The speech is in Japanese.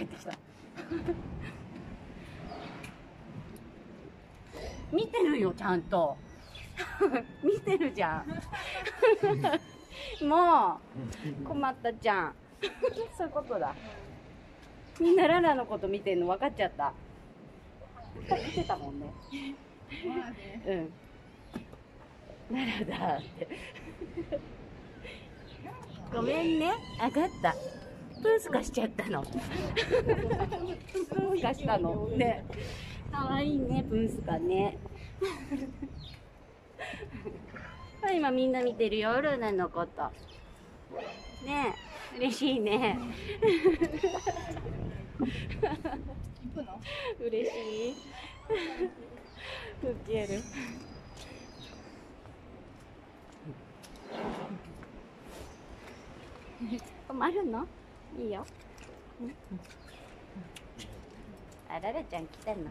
帰ってきた。見てるよ、ちゃんと。見てるじゃん。もう、困ったじゃん。そういうことだ。みんなララのこと見てんの分かっちゃった。言ってたもんね。うん。ララだって。ごめんね。あがった。プースカしちゃったの。プースカしたの？ね。かわいいね、プースカね。はい、今みんな見てるよ、ルナのこと。ねえ、嬉しいね。嬉しい。ウケる。止まるの？いいよ。あららちゃん来たの。